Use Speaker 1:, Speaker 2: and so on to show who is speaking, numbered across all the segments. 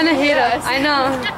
Speaker 1: It gonna hit us. I know.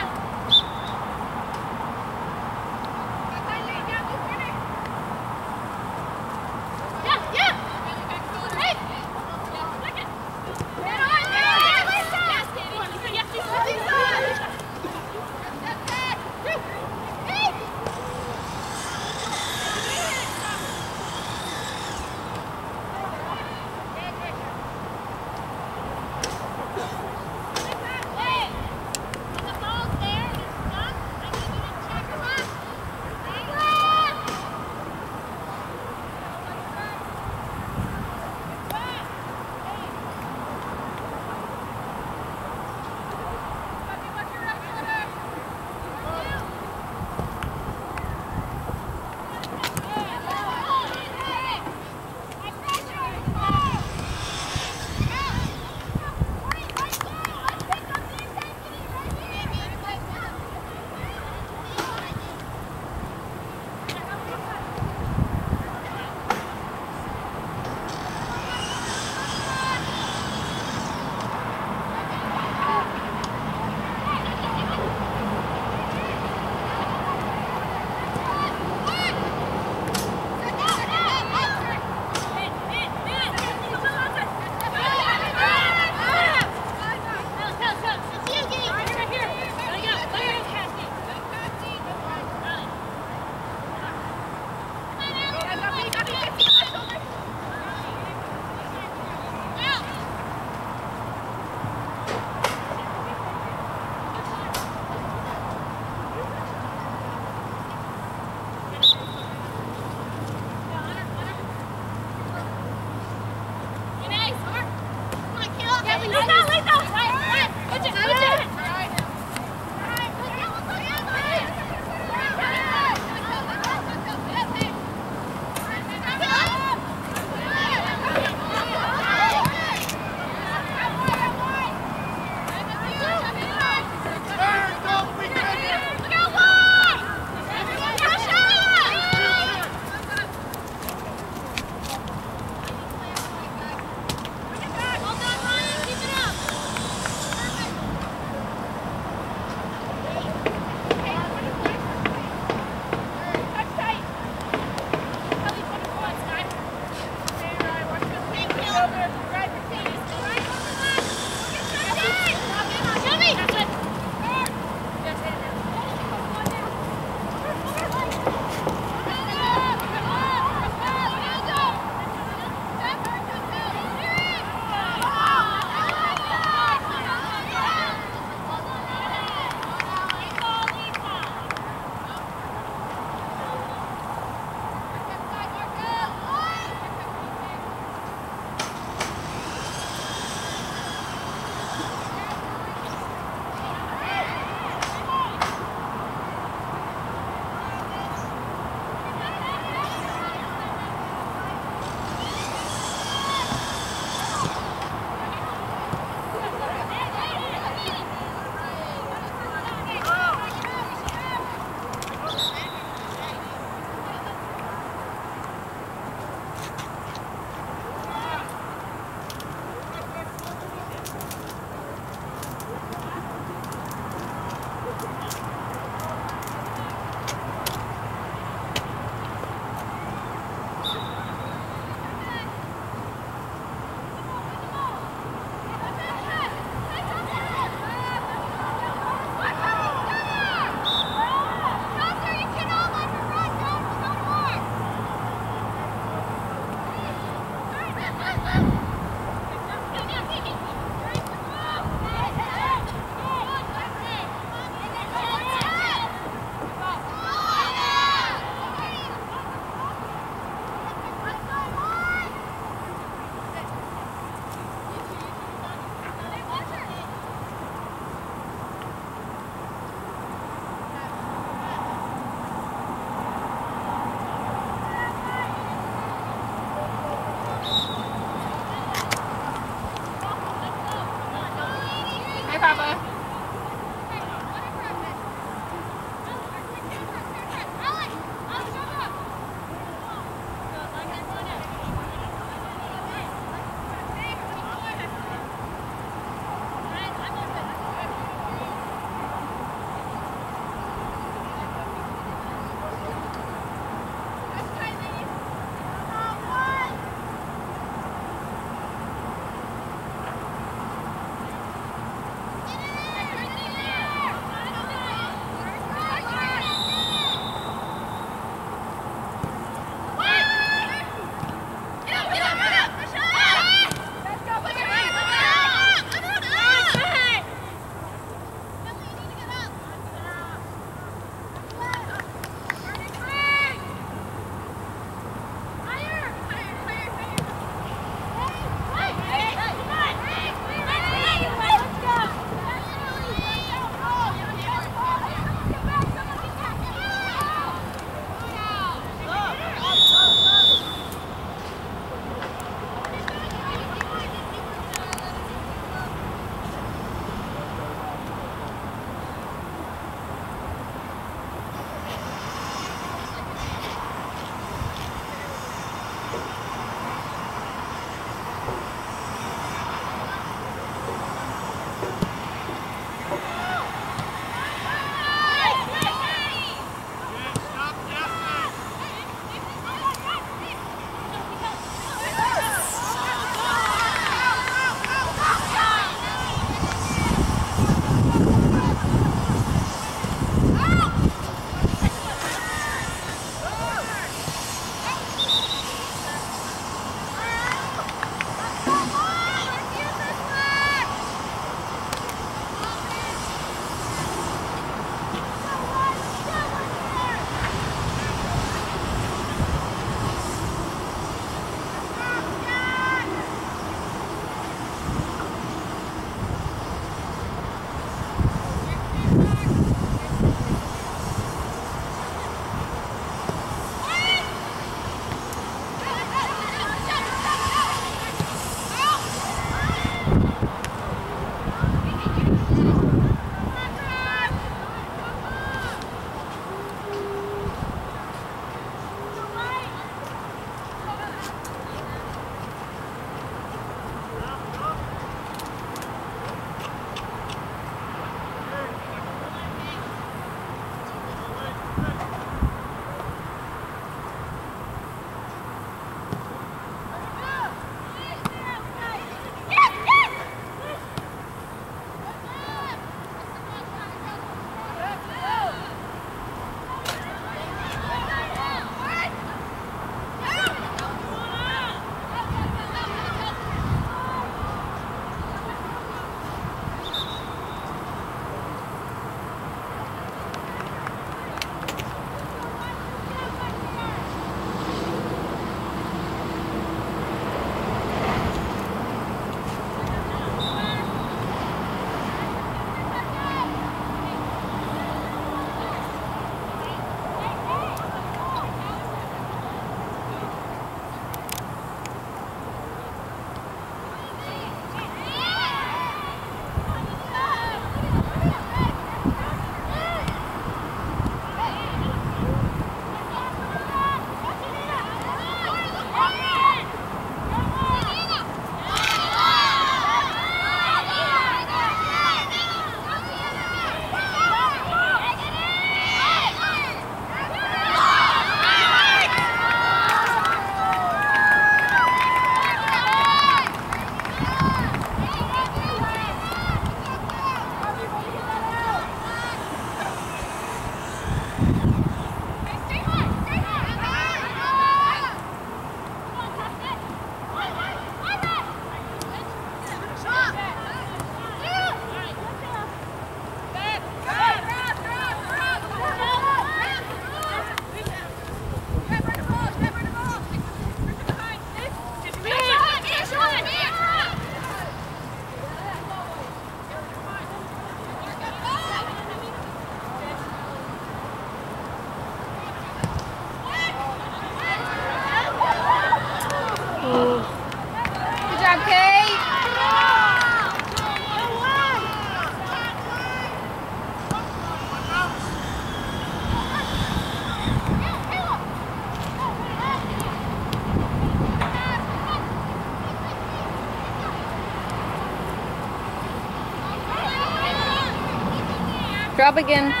Speaker 1: Drop again.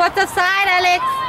Speaker 1: What's the side, Alex?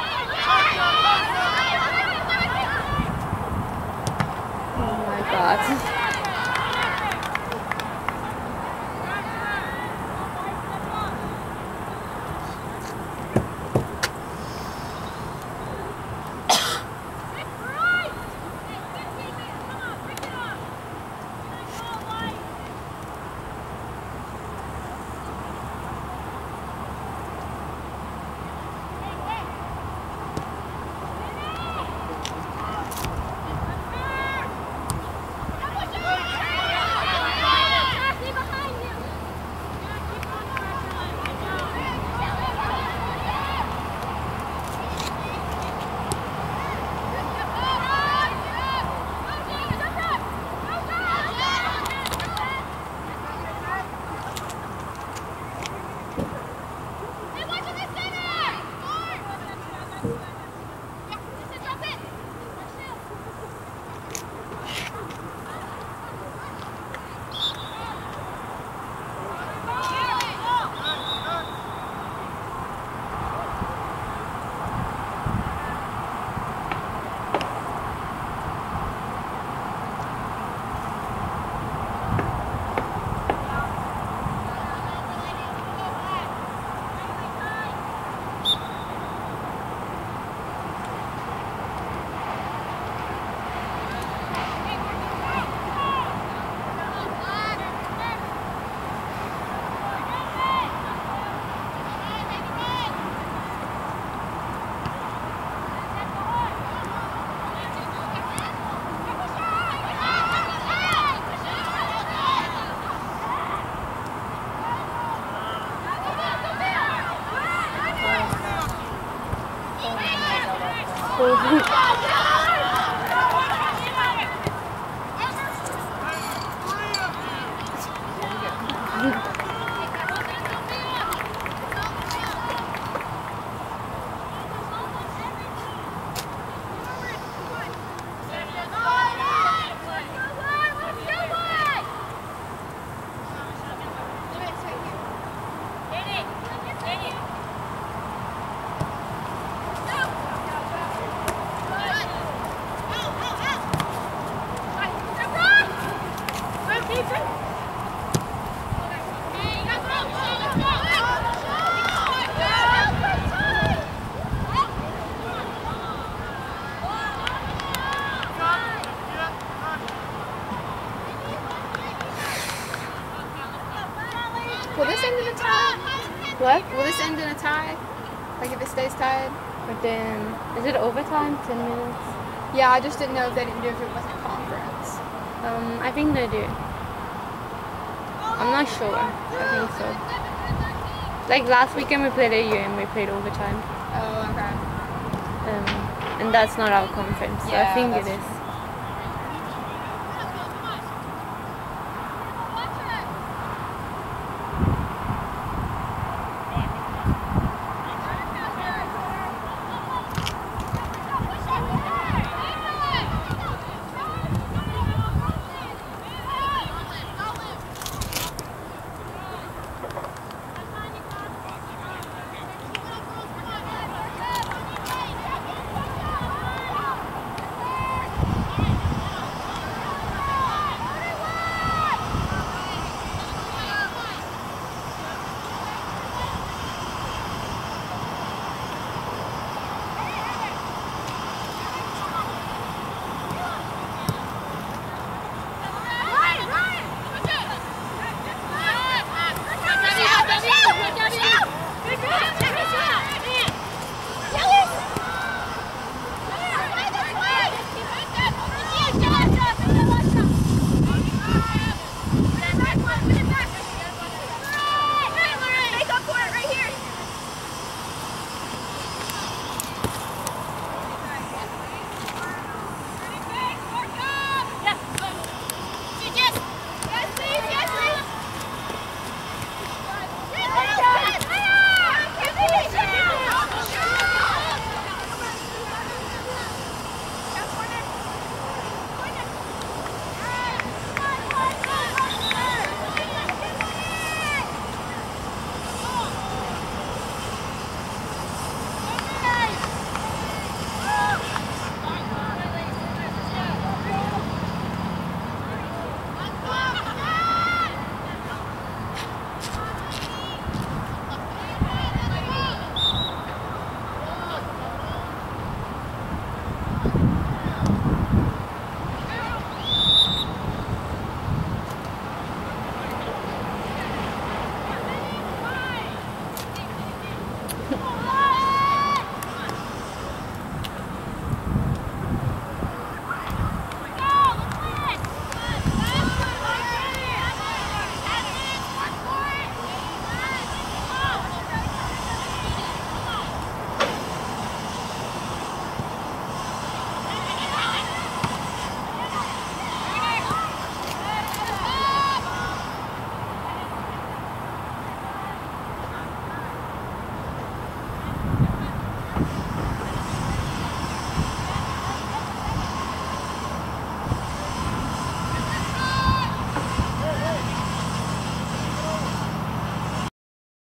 Speaker 2: Yeah, I just didn't know if they didn't do it if it was a conference.
Speaker 1: Um, I think they do. I'm not sure. I think so. Like last weekend we played AU and we played overtime.
Speaker 2: Oh, okay.
Speaker 1: Um, and that's not our conference. So I think it is.